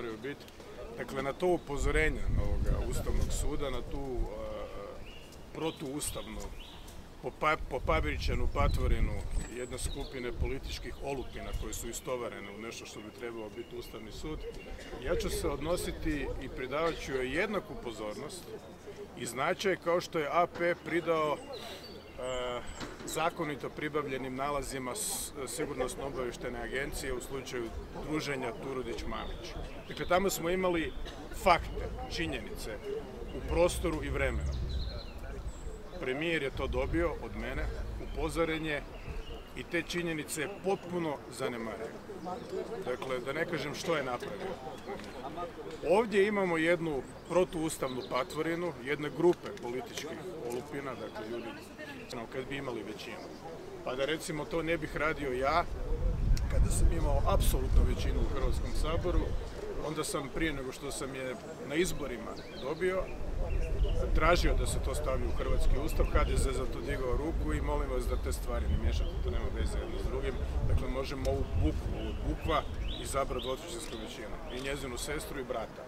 moraju biti. Dakle, na to upozorenje ovoga Ustavnog suda, na tu protuustavnu popa, patvorinu jedne skupine političkih olupina koje su istovarene u nešto što bi trebalo biti Ustavni sud, ja ću se odnositi i pridavat ću joj jednaku pozornost i značaj kao što je AP pridao zakonito pribavljenim nalazima sigurnosno obavještene agencije u slučaju druženja Turudić-Mamić. Dakle, tamo smo imali fakte, činjenice u prostoru i vremenu. Premijer je to dobio od mene, upozorenje i te činjenice potpuno zanemario. Dakle, da ne kažem što je napravio. Ovdje imamo jednu protuustavnu patvorinu, jedne grupe političkih olupina, dakle ljudi kad bi imali većinu. Pa da recimo to ne bih radio ja, kada sam imao apsolutnu većinu u Hrvatskom saboru, onda sam prije nego što sam je na izborima dobio, tražio da se to stavi u Hrvatski ustav, HDZ za to digao ruku i molim vas da te stvari ne miješate, to nema veze jedno s drugim. Dakle, možemo ovu bukvu, bukva izabrati dvotrećinskom većinom i njezinu sestru i brata.